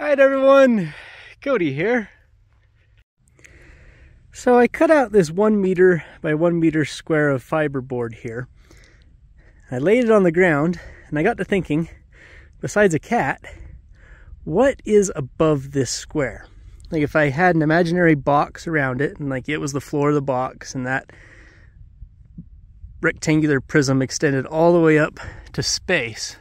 Alright everyone, Cody here. So I cut out this one meter by one meter square of fiberboard here. I laid it on the ground and I got to thinking, besides a cat, what is above this square? Like if I had an imaginary box around it and like it was the floor of the box and that rectangular prism extended all the way up to space,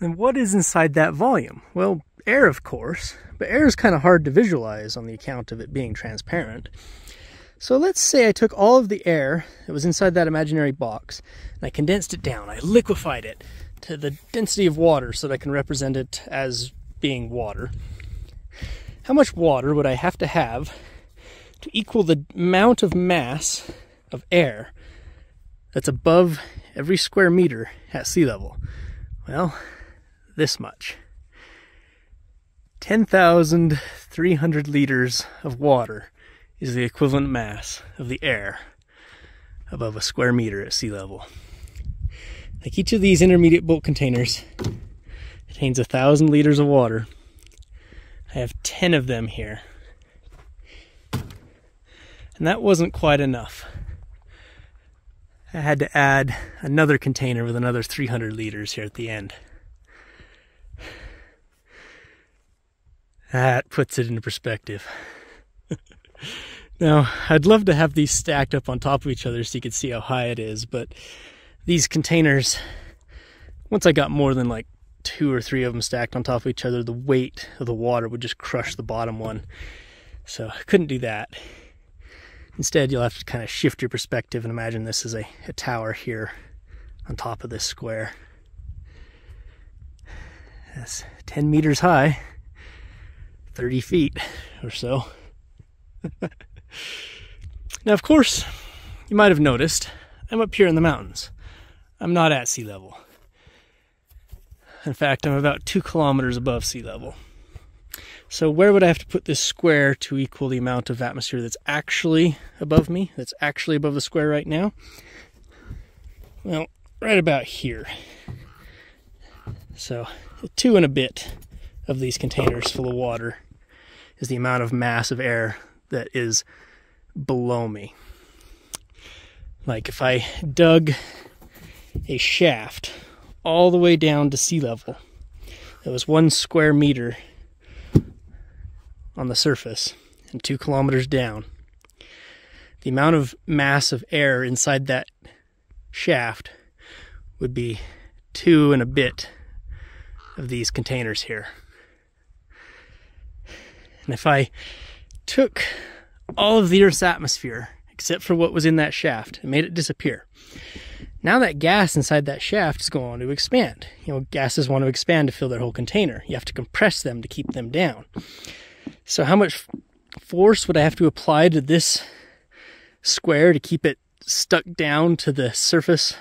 then what is inside that volume? Well, air, of course, but air is kind of hard to visualize on the account of it being transparent. So let's say I took all of the air that was inside that imaginary box and I condensed it down. I liquefied it to the density of water so that I can represent it as being water. How much water would I have to have to equal the amount of mass of air that's above every square meter at sea level? Well, this much. 10,300 liters of water is the equivalent mass of the air above a square meter at sea level. Like each of these intermediate bulk containers contains a thousand liters of water. I have 10 of them here. And that wasn't quite enough. I had to add another container with another 300 liters here at the end. That puts it into perspective. now, I'd love to have these stacked up on top of each other so you could see how high it is, but these containers, once I got more than like two or three of them stacked on top of each other, the weight of the water would just crush the bottom one. So I couldn't do that. Instead, you'll have to kind of shift your perspective and imagine this is a, a tower here on top of this square. That's 10 meters high. 30 feet or so. now, of course, you might have noticed I'm up here in the mountains. I'm not at sea level. In fact, I'm about two kilometers above sea level. So, where would I have to put this square to equal the amount of atmosphere that's actually above me, that's actually above the square right now? Well, right about here. So, two and a bit of these containers full of water is the amount of mass of air that is below me. Like if I dug a shaft all the way down to sea level, that was one square meter on the surface and two kilometers down. The amount of mass of air inside that shaft would be two and a bit of these containers here. And if I took all of the Earth's atmosphere, except for what was in that shaft, and made it disappear, now that gas inside that shaft is going to expand. You know, gases want to expand to fill their whole container. You have to compress them to keep them down. So, how much force would I have to apply to this square to keep it stuck down to the surface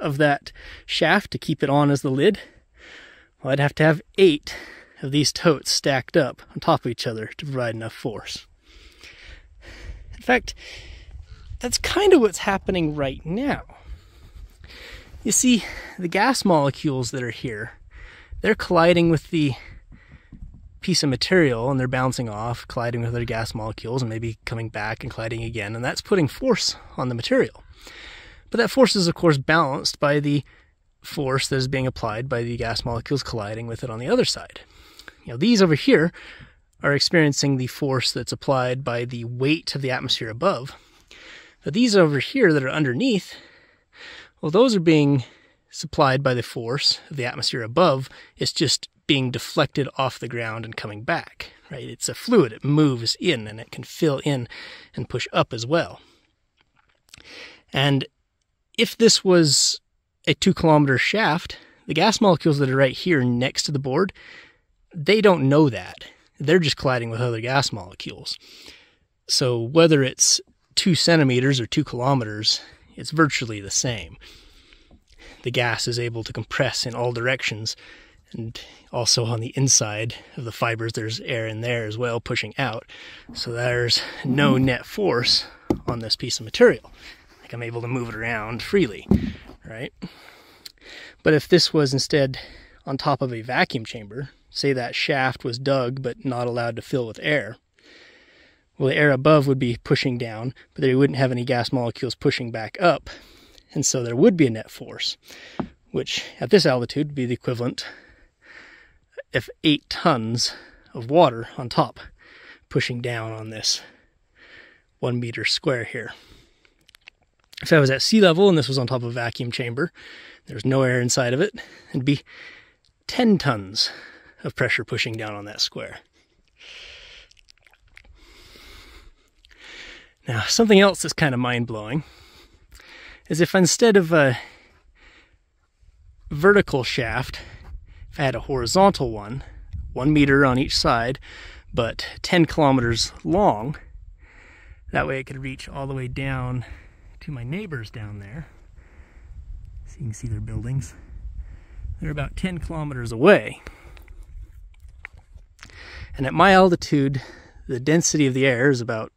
of that shaft to keep it on as the lid? Well, I'd have to have eight of these totes stacked up on top of each other to provide enough force. In fact, that's kind of what's happening right now. You see, the gas molecules that are here, they're colliding with the piece of material and they're bouncing off, colliding with other gas molecules and maybe coming back and colliding again, and that's putting force on the material. But that force is, of course, balanced by the force that is being applied by the gas molecules colliding with it on the other side. You know, these over here are experiencing the force that's applied by the weight of the atmosphere above. But these over here that are underneath, well, those are being supplied by the force of the atmosphere above. It's just being deflected off the ground and coming back, right? It's a fluid. It moves in and it can fill in and push up as well. And if this was a two kilometer shaft, the gas molecules that are right here next to the board, they don't know that. They're just colliding with other gas molecules. So whether it's two centimeters or two kilometers, it's virtually the same. The gas is able to compress in all directions, and also on the inside of the fibers, there's air in there as well pushing out. So there's no net force on this piece of material. Like I'm able to move it around freely, right? But if this was instead on top of a vacuum chamber, say that shaft was dug but not allowed to fill with air. Well, the air above would be pushing down, but there wouldn't have any gas molecules pushing back up. And so there would be a net force, which at this altitude would be the equivalent of eight tons of water on top pushing down on this one meter square here. If I was at sea level and this was on top of a vacuum chamber, there's no air inside of it, it'd be 10 tons of pressure pushing down on that square. Now, something else that's kind of mind blowing is if instead of a vertical shaft, if I had a horizontal one, one meter on each side, but 10 kilometers long, that way it could reach all the way down to my neighbors down there. So you can see their buildings. They're about 10 kilometers away. And at my altitude, the density of the air is about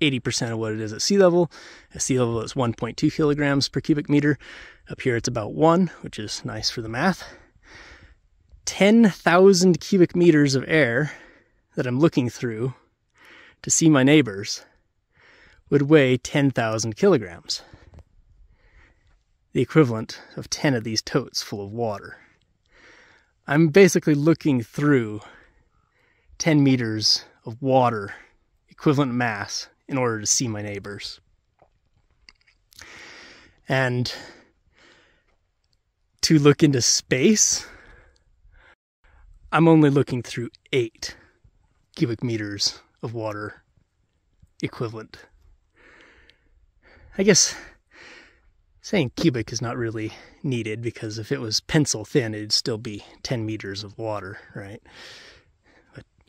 80% of what it is at sea level. At sea level, it's 1.2 kilograms per cubic meter. Up here, it's about one, which is nice for the math. 10,000 cubic meters of air that I'm looking through to see my neighbors would weigh 10,000 kilograms, the equivalent of 10 of these totes full of water. I'm basically looking through 10 meters of water, equivalent mass, in order to see my neighbors. And to look into space, I'm only looking through eight cubic meters of water equivalent. I guess saying cubic is not really needed because if it was pencil thin, it'd still be 10 meters of water, right?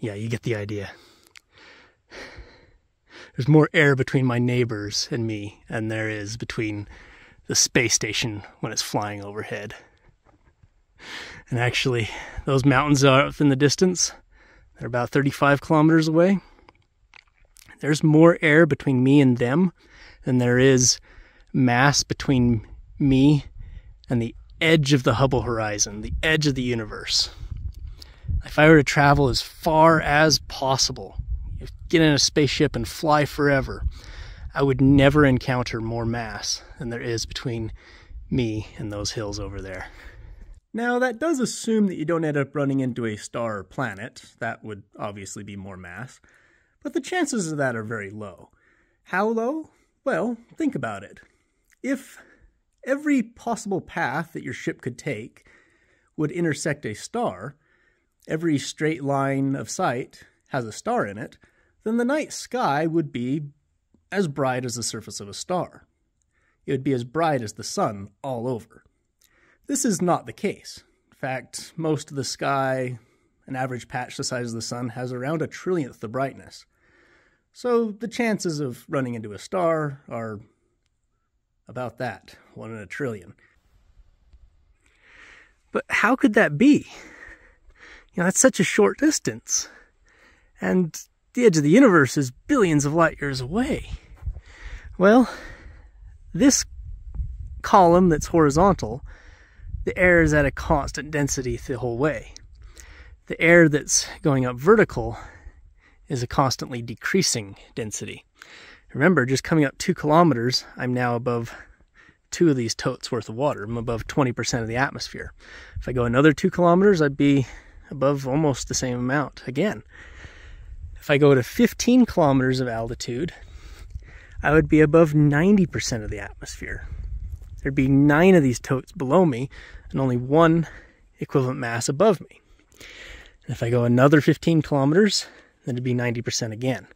Yeah, you get the idea. There's more air between my neighbors and me than there is between the space station when it's flying overhead. And actually, those mountains are up in the distance. They're about 35 kilometers away. There's more air between me and them than there is mass between me and the edge of the Hubble horizon, the edge of the universe. If I were to travel as far as possible, get in a spaceship and fly forever, I would never encounter more mass than there is between me and those hills over there. Now, that does assume that you don't end up running into a star or planet. That would obviously be more mass. But the chances of that are very low. How low? Well, think about it. If every possible path that your ship could take would intersect a star, every straight line of sight has a star in it, then the night sky would be as bright as the surface of a star. It would be as bright as the sun all over. This is not the case. In fact, most of the sky, an average patch the size of the sun, has around a trillionth the brightness. So the chances of running into a star are about that, one in a trillion. But how could that be? You know, that's such a short distance. And the edge of the universe is billions of light years away. Well, this column that's horizontal the air is at a constant density the whole way. The air that's going up vertical is a constantly decreasing density. Remember, just coming up two kilometers, I'm now above two of these totes worth of water. I'm above 20% of the atmosphere. If I go another two kilometers, I'd be above almost the same amount again. If I go to 15 kilometers of altitude, I would be above 90% of the atmosphere. There'd be nine of these totes below me, and only one equivalent mass above me. And if I go another 15 kilometers, then it'd be 90% again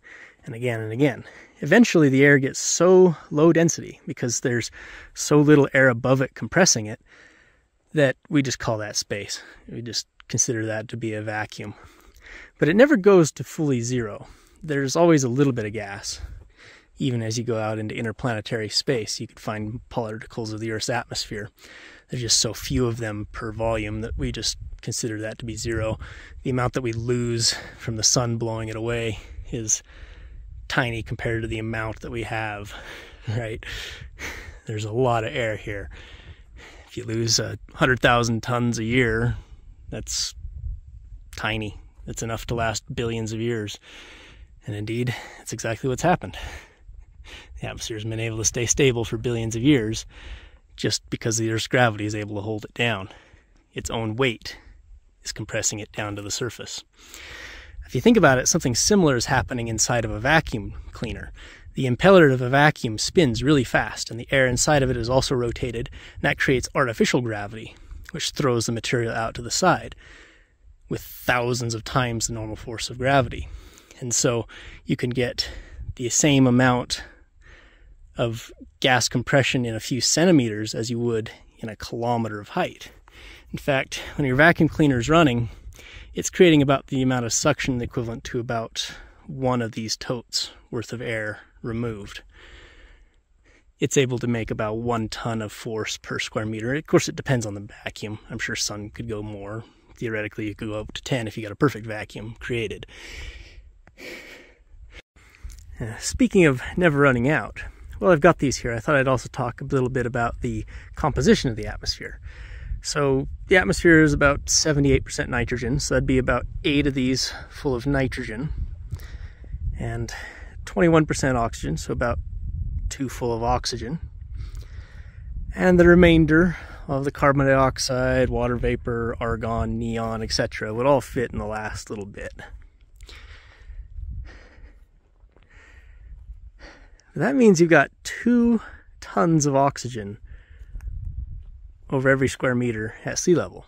and again and again. Eventually, the air gets so low density because there's so little air above it compressing it that we just call that space. We just consider that to be a vacuum. But it never goes to fully zero. There's always a little bit of gas. Even as you go out into interplanetary space, you could find particles of the Earth's atmosphere there's just so few of them per volume that we just consider that to be zero. The amount that we lose from the sun blowing it away is tiny compared to the amount that we have, right? There's a lot of air here. If you lose a 100,000 tons a year, that's tiny. It's enough to last billions of years. And indeed, it's exactly what's happened. The atmosphere has been able to stay stable for billions of years just because the Earth's gravity is able to hold it down. Its own weight is compressing it down to the surface. If you think about it, something similar is happening inside of a vacuum cleaner. The impeller of a vacuum spins really fast, and the air inside of it is also rotated, and that creates artificial gravity, which throws the material out to the side with thousands of times the normal force of gravity. And so you can get the same amount of gas compression in a few centimeters as you would in a kilometer of height. In fact, when your vacuum cleaner is running, it's creating about the amount of suction equivalent to about one of these totes worth of air removed. It's able to make about one ton of force per square meter. Of course, it depends on the vacuum. I'm sure sun could go more. Theoretically, you could go up to 10 if you got a perfect vacuum created. Uh, speaking of never running out, well, I've got these here. I thought I'd also talk a little bit about the composition of the atmosphere. So, the atmosphere is about 78% nitrogen, so that'd be about eight of these full of nitrogen, and 21% oxygen, so about two full of oxygen. And the remainder of the carbon dioxide, water vapor, argon, neon, etc., would all fit in the last little bit. That means you've got two tons of oxygen over every square meter at sea level.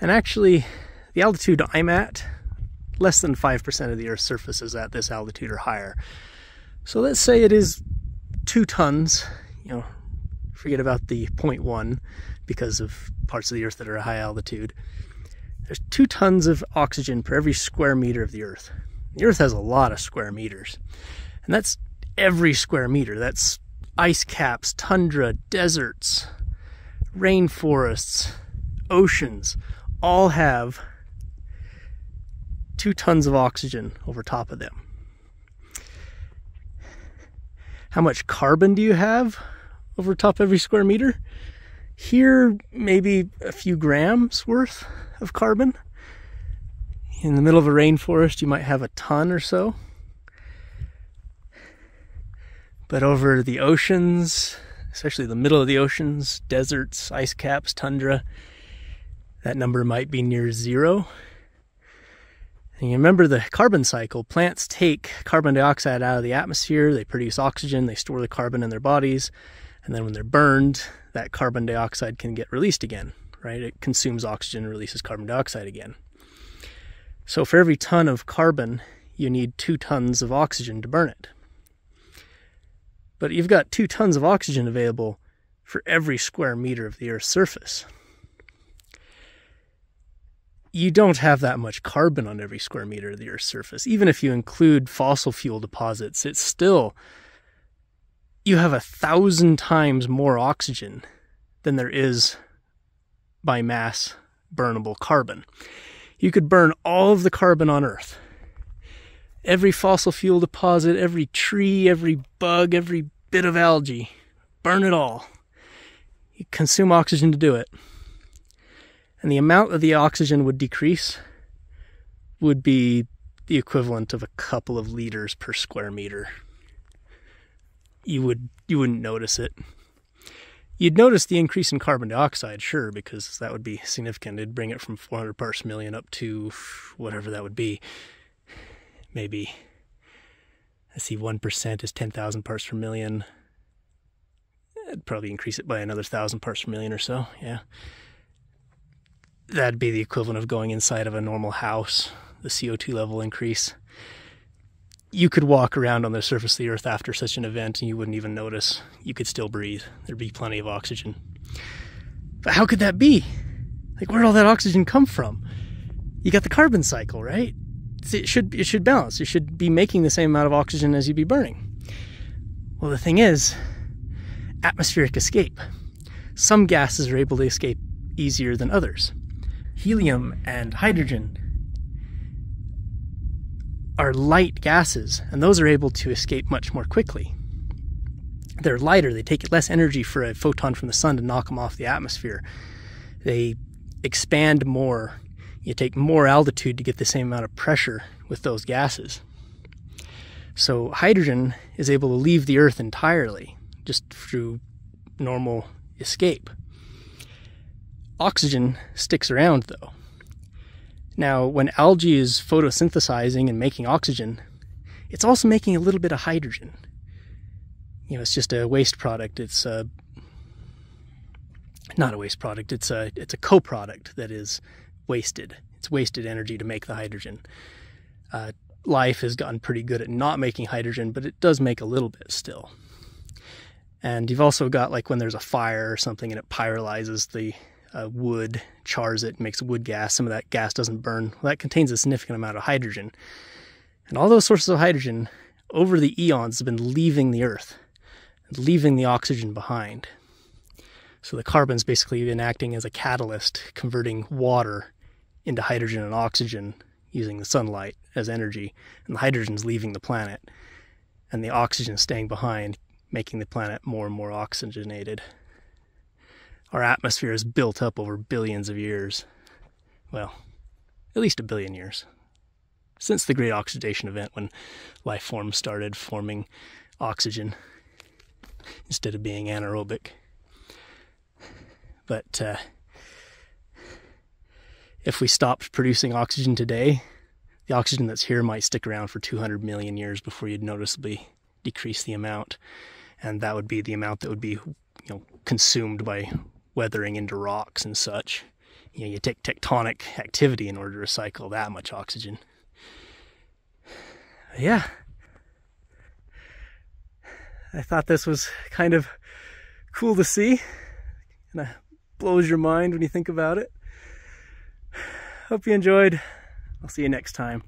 And actually, the altitude I'm at, less than 5% of the Earth's surface is at this altitude or higher. So let's say it is two tons, you know, forget about the 0.1 because of parts of the Earth that are high altitude. There's two tons of oxygen per every square meter of the Earth. The Earth has a lot of square meters. And that's every square meter. That's ice caps, tundra, deserts, rainforests, oceans, all have two tons of oxygen over top of them. How much carbon do you have over top every square meter? Here, maybe a few grams worth of carbon. In the middle of a rainforest, you might have a ton or so. But over the oceans, especially the middle of the oceans, deserts, ice caps, tundra, that number might be near zero. And you remember the carbon cycle. Plants take carbon dioxide out of the atmosphere, they produce oxygen, they store the carbon in their bodies, and then when they're burned, that carbon dioxide can get released again, right? It consumes oxygen and releases carbon dioxide again. So for every ton of carbon, you need two tons of oxygen to burn it but you've got two tons of oxygen available for every square meter of the Earth's surface. You don't have that much carbon on every square meter of the Earth's surface. Even if you include fossil fuel deposits, it's still, you have a thousand times more oxygen than there is by mass burnable carbon. You could burn all of the carbon on Earth every fossil fuel deposit, every tree, every bug, every bit of algae. Burn it all. You consume oxygen to do it. And the amount of the oxygen would decrease would be the equivalent of a couple of liters per square meter. You would you wouldn't notice it. You'd notice the increase in carbon dioxide, sure, because that would be significant. It'd bring it from 400 parts per million up to whatever that would be maybe I see 1% is 10,000 parts per million. I'd probably increase it by another 1,000 parts per million or so, yeah. That'd be the equivalent of going inside of a normal house, the CO2 level increase. You could walk around on the surface of the earth after such an event and you wouldn't even notice. You could still breathe. There'd be plenty of oxygen. But how could that be? Like, where'd all that oxygen come from? You got the carbon cycle, right? it should it should balance. You should be making the same amount of oxygen as you'd be burning. Well, the thing is, atmospheric escape. Some gases are able to escape easier than others. Helium and hydrogen are light gases, and those are able to escape much more quickly. They're lighter, they take less energy for a photon from the sun to knock them off the atmosphere. They expand more you take more altitude to get the same amount of pressure with those gases. So hydrogen is able to leave the Earth entirely just through normal escape. Oxygen sticks around though. Now, when algae is photosynthesizing and making oxygen, it's also making a little bit of hydrogen. You know, it's just a waste product. It's a, not a waste product. It's a it's a co-product that is wasted. It's wasted energy to make the hydrogen. Uh, life has gotten pretty good at not making hydrogen, but it does make a little bit still. And you've also got like when there's a fire or something and it pyrolyzes the uh, wood, chars it, makes wood gas. Some of that gas doesn't burn. Well, that contains a significant amount of hydrogen. And all those sources of hydrogen over the eons have been leaving the earth, leaving the oxygen behind. So the carbon's basically been acting as a catalyst, converting water into hydrogen and oxygen using the sunlight as energy. And the hydrogen's leaving the planet, and the oxygen staying behind, making the planet more and more oxygenated. Our atmosphere is built up over billions of years. Well, at least a billion years. Since the great oxidation event when life forms started forming oxygen instead of being anaerobic. But uh, if we stopped producing oxygen today, the oxygen that's here might stick around for 200 million years before you'd noticeably decrease the amount and that would be the amount that would be you know consumed by weathering into rocks and such. You know, you take tectonic activity in order to recycle that much oxygen. Yeah. I thought this was kind of cool to see. And it blows your mind when you think about it. Hope you enjoyed. I'll see you next time.